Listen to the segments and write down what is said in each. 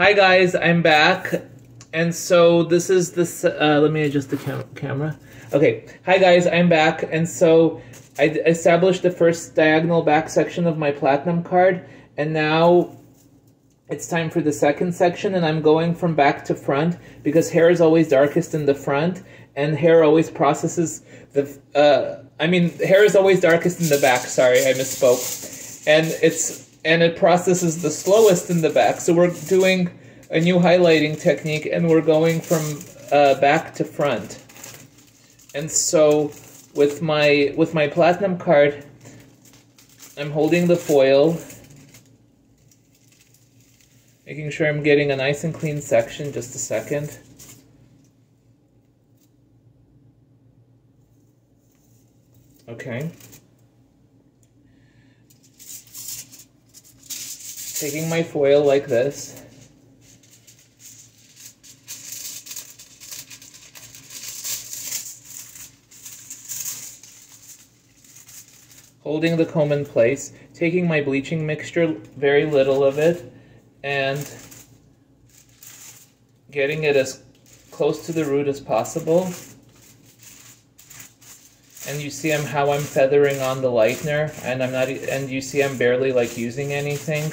Hi guys, I'm back. And so this is this, uh, let me adjust the cam- camera. Okay, hi guys, I'm back. And so I established the first diagonal back section of my platinum card. And now it's time for the second section and I'm going from back to front because hair is always darkest in the front and hair always processes the, uh, I mean, hair is always darkest in the back. Sorry, I misspoke. And it's, and it processes the slowest in the back. So we're doing a new highlighting technique and we're going from uh, back to front. And so with my with my platinum card, I'm holding the foil, making sure I'm getting a nice and clean section. Just a second. Okay. Taking my foil like this. holding the comb in place, taking my bleaching mixture, very little of it, and getting it as close to the root as possible. And you see I'm how I'm feathering on the lightener, and I'm not, and you see I'm barely like using anything.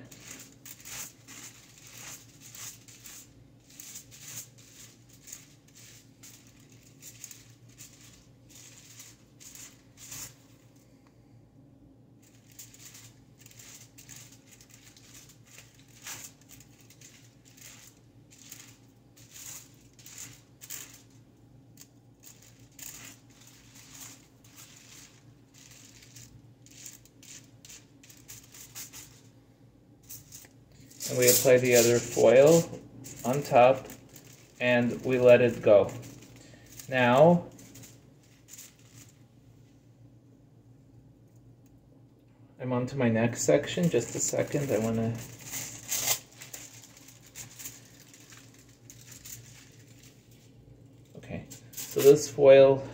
And we apply the other foil on top and we let it go. Now, I'm on to my next section, just a second, I want to Okay, so this foil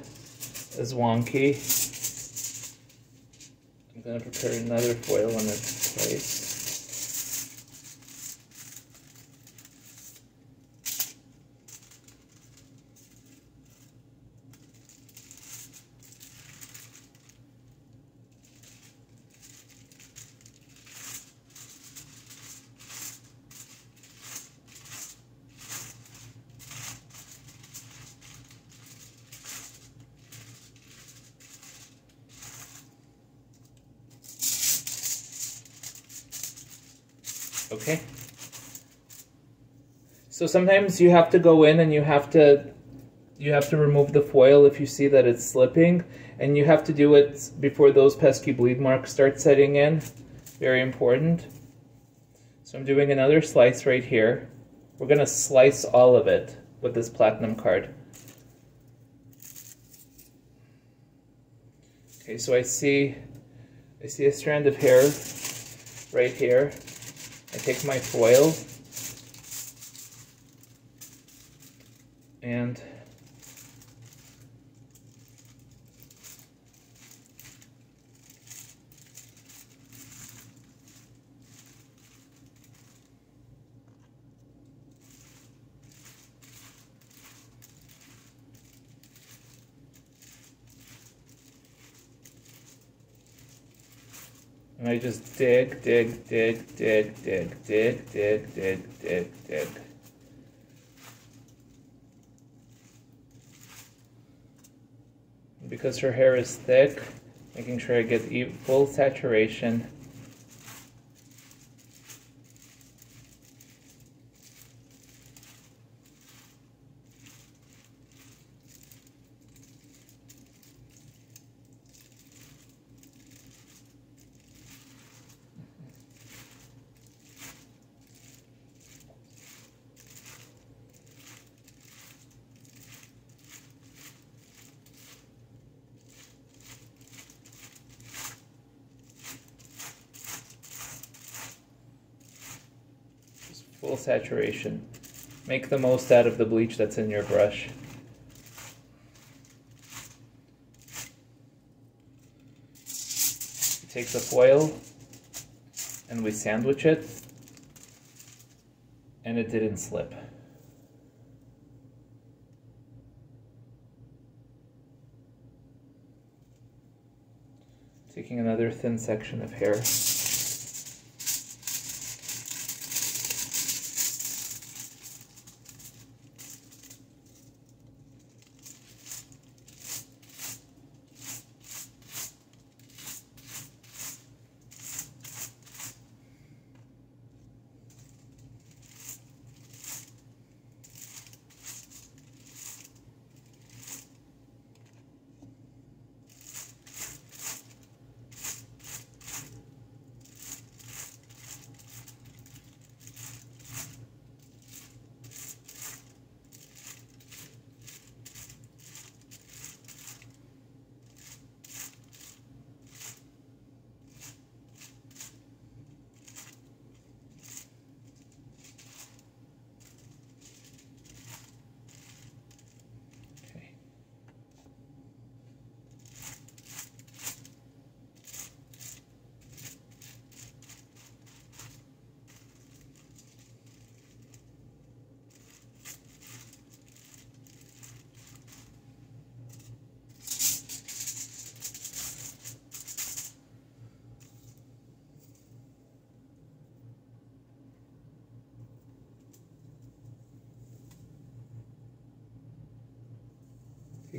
is wonky. I'm going to prepare another foil in its place. Okay. So sometimes you have to go in and you have to you have to remove the foil if you see that it's slipping and you have to do it before those pesky bleed marks start setting in. Very important. So I'm doing another slice right here. We're going to slice all of it with this platinum card. Okay, so I see I see a strand of hair right here. I take my foil and And I just dig, dig, dig, dig, dig, dig, dig, dig, dig, dig. Because her hair is thick, making sure I get full saturation. Full saturation. Make the most out of the bleach that's in your brush. take the foil and we sandwich it and it didn't slip. Taking another thin section of hair.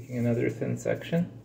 Taking another thin section.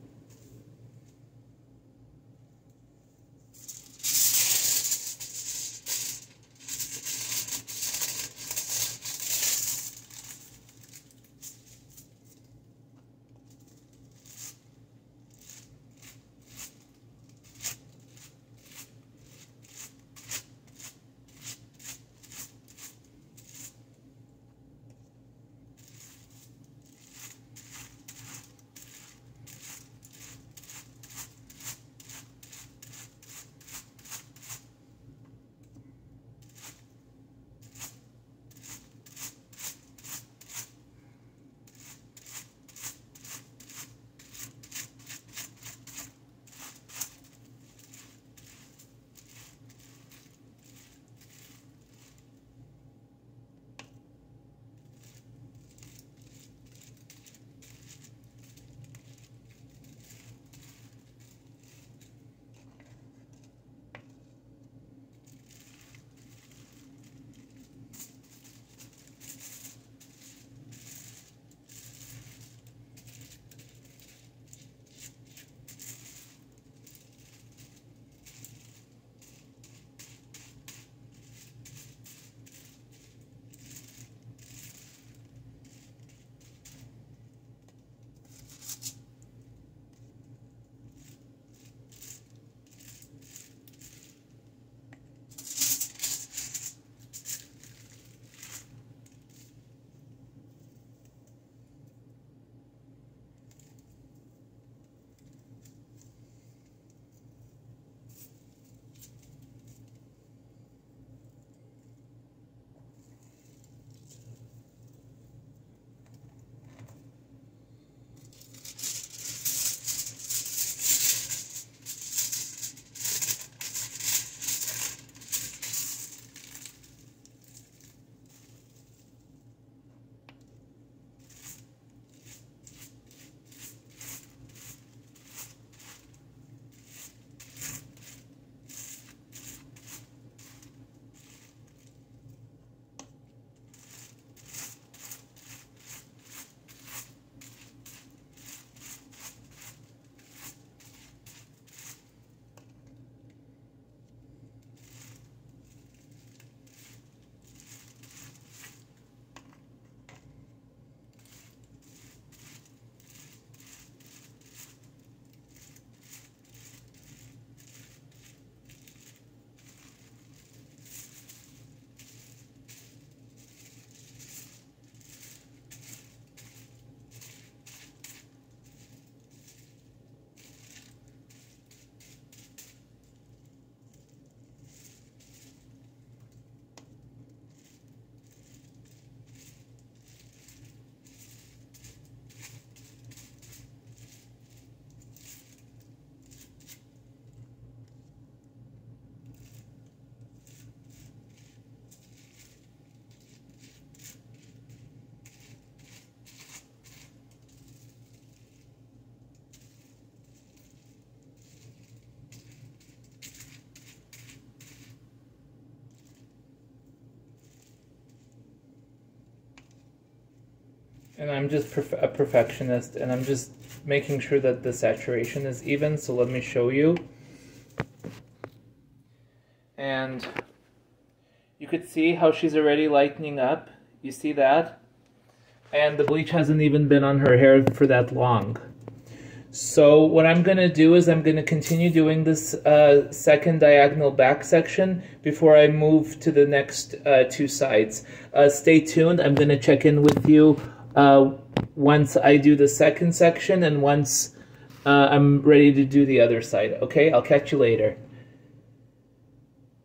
And I'm just perf a perfectionist, and I'm just making sure that the saturation is even, so let me show you. And you could see how she's already lightening up. You see that? And the bleach hasn't even been on her hair for that long. So what I'm going to do is I'm going to continue doing this uh, second diagonal back section before I move to the next uh, two sides. Uh, stay tuned. I'm going to check in with you uh, once I do the second section and once uh, I'm ready to do the other side. Okay, I'll catch you later.